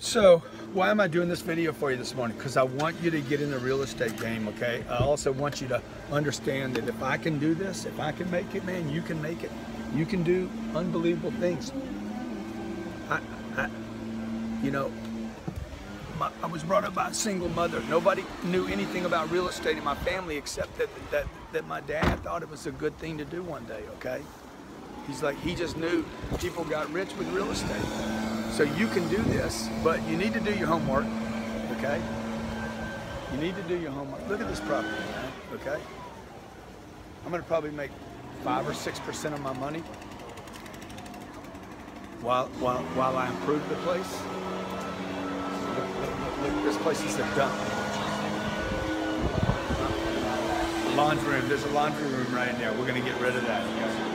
So, why am I doing this video for you this morning? Because I want you to get in the real estate game, okay? I also want you to understand that if I can do this, if I can make it, man, you can make it. You can do unbelievable things. I, I you know, my, I was brought up by a single mother. Nobody knew anything about real estate in my family except that, that, that my dad thought it was a good thing to do one day, okay? He's like, he just knew people got rich with real estate. So you can do this, but you need to do your homework, okay? You need to do your homework. Look at this property, man, okay? I'm gonna probably make five or six percent of my money while while while I improve the place. Look, this place is a dump. Laundry room. There's a laundry room right in there. We're gonna get rid of that.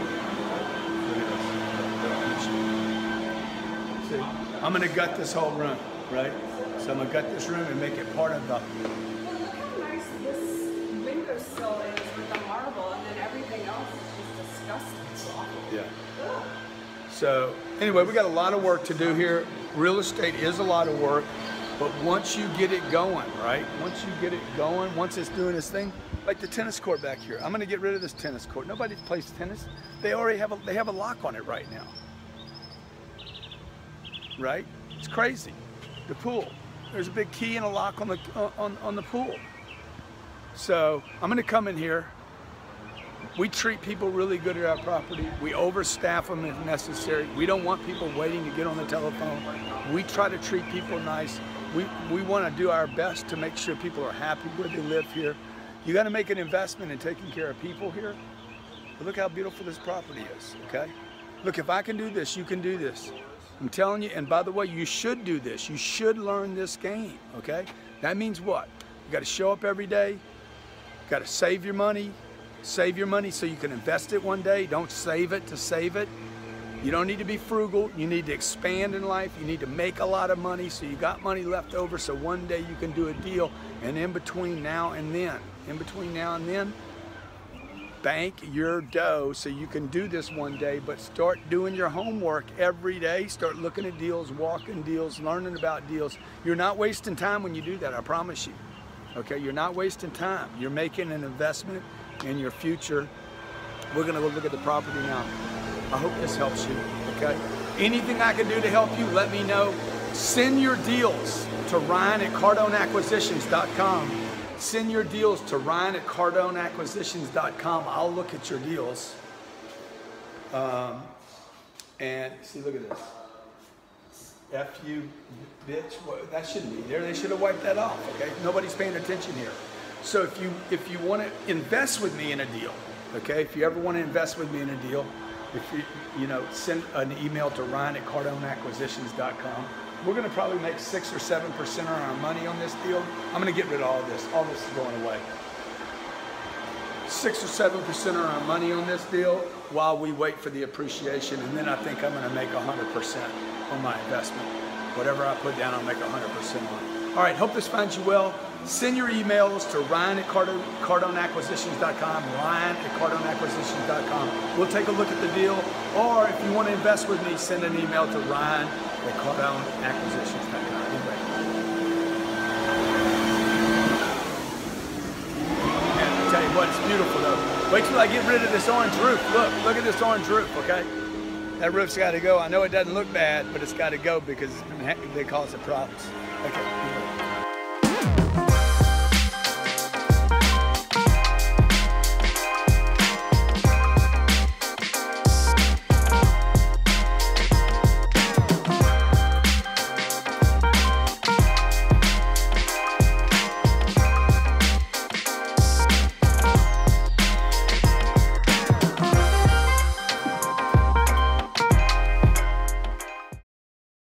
I'm gonna gut this whole room, right? So I'm gonna gut this room and make it part of the. Well, Look how nice this windowsill is with the marble, and then everything else is just disgusting. It's awful. Yeah. Ugh. So anyway, we got a lot of work to do here. Real estate is a lot of work, but once you get it going, right? Once you get it going, once it's doing its thing, like the tennis court back here. I'm gonna get rid of this tennis court. Nobody plays tennis. They already have a they have a lock on it right now. Right? It's crazy. The pool. There's a big key and a lock on the on, on the pool. So I'm gonna come in here. We treat people really good at our property. We overstaff them if necessary. We don't want people waiting to get on the telephone. We try to treat people nice. We, we want to do our best to make sure people are happy where they live here. You got to make an investment in taking care of people here. But look how beautiful this property is, okay? Look, if I can do this, you can do this. I'm telling you, and by the way, you should do this. You should learn this game, okay? That means what? You got to show up every day. You Got to save your money. Save your money so you can invest it one day. Don't save it to save it. You don't need to be frugal. You need to expand in life. You need to make a lot of money so you got money left over so one day you can do a deal. And in between now and then, in between now and then, bank your dough so you can do this one day, but start doing your homework every day. Start looking at deals, walking deals, learning about deals. You're not wasting time when you do that, I promise you. Okay, you're not wasting time. You're making an investment in your future. We're gonna go look at the property now. I hope this helps you, okay? Anything I can do to help you, let me know. Send your deals to Ryan at CardoneAcquisitions.com. Send your deals to Ryan at CardoneAcquisitions.com. I'll look at your deals. Um, and see, look at this. F you, bitch. What, that shouldn't be there. They should have wiped that off. Okay, nobody's paying attention here. So if you if you want to invest with me in a deal, okay, if you ever want to invest with me in a deal, if you you know send an email to Ryan at CardoneAcquisitions.com. We're going to probably make six or seven percent on our money on this deal. I'm going to get rid of all of this. All this is going away. Six or seven percent on our money on this deal while we wait for the appreciation, and then I think I'm going to make a hundred percent on my investment. Whatever I put down, I'll make a 100% on. All right, hope this finds you well. Send your emails to Ryan at Cardone, CardoneAcquisitions.com, Ryan at CardoneAcquisitions.com. We'll take a look at the deal, or if you want to invest with me, send an email to Ryan at CardoneAcquisitions.com. Anyway. Tell you what, it's beautiful though. Wait till I get rid of this orange roof. Look, look at this orange roof, okay? That roof's got to go. I know it doesn't look bad, but it's got to go because it's been, they cause it problems. Okay.